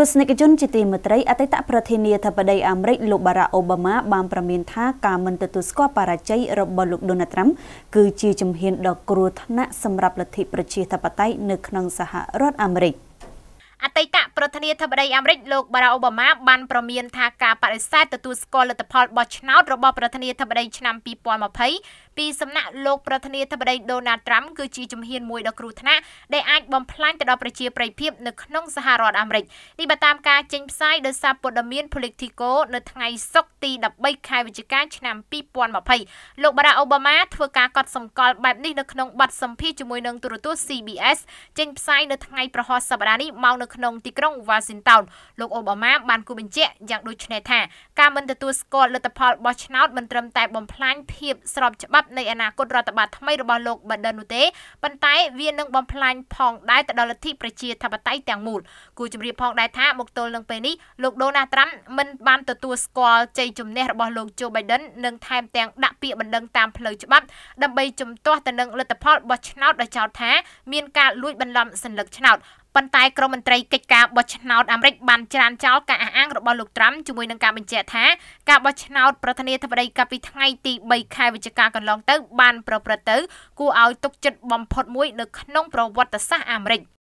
ទស្សនិកជនជាទីមេត្រីអតីតប្រធានាធិបតីអាមេរិកលោកបារ៉ាអូបាម៉ាបានប្រមានថាការមិនទទួលស្គាល់បរាជ័យរបស់លោកដូណាល់ត្រាំគឺជាជំហានដ៏គ្រោះថ្នាក់សម្រាប់លទ្ធិប្រជាធិបតេយ្យនៅក្នុងសហរដ្ឋអាមេរិកអតីត ប្រធានាធិបតីអាមេរិកលោកបារ៉ាអូបាម៉ាបានប្រមានថាការបដិសេធទទួលស្គាល់លទ្ធផលបោះឆ្នោតរបស់ប្រធានាធិបតីឆ្នាំ2020ពីសំណាក់លោកប្រធានាធិបតីដូណាល់ត្រាំគឺជាជំហានមួយដ៏គ្រោះថ្នាក់ដែលអាចបំផ្លាញទៅដល់ប្រជាប្រិយភាពនៅក្នុងសហរដ្ឋអាមេរិកនេះបើតាមការចេញផ្សាយដោយសារព័ត៌មាន Politico នៅថ្ងៃសុក្រទី13ខែវិច្ឆិកាឆ្នាំ2020លោកបារ៉ាអូបាម៉ាធ្វើការកត់សម្គាល់បែបនេះនៅក្នុងបទសម្ភាសន៍ជាមួយនឹងទូរទស្សន៍ CBS ចេញផ្សាយនៅថ្ងៃប្រហ័សសប្តាហ៍នេះមកនៅក្នុងទីក្រWashington លោកអូបាម៉ាបានគូបញ្ជាក់យ៉ាងដូចនេះថាការមិនទទួលស្គាល់លទ្ធផលបោះឆ្នោតមិនត្រឹមតែបំផ្លាញភាពស្របច្បាប់ប់នៃអនាគតរដ្ឋបាលថ្មីរបស់លោក Biden នោះទេប៉ុន្តែវានឹងបំផ្លាញផងដែរទៅដល់លទ្ធិប្រជាធិបតេយ្យទាំងមូលគូជំរាបផងដែរថាមកទល់នឹងពេលនេះលោក Donald Trump មិនបានទទួលស្គាល់ជ័យជំនះរបស់លោក Joe Biden និងថែមទាំងដាក់ពាក្យបណ្ដឹងតាមផ្លូវច្បាប់ដើម្បីជំទាស់ទៅនឹងលទ្ធផលបោះឆ្នោតដោយចោទថាមានការលួចបន្លំសัญลักษณ์ឆ្នោត ប៉ុន្តែក្រមមន្ត្រីកិច្ចការបោះឆ្នោតអាមេរិកបានច្រានចោលការអះអាងរបស់លោកត្រាំជាមួយនឹងការបញ្ជាក់ថាការបោះឆ្នោតប្រធានាធិបតីកាលពីថ្ងៃទី3ខែវិច្ឆិកាកន្លងទៅបានប្រព្រឹត្តទៅគួរឲ្យទុកចិត្តបំផុតមួយនៅក្នុងប្រវត្តិសាស្ត្រអាមេរិក។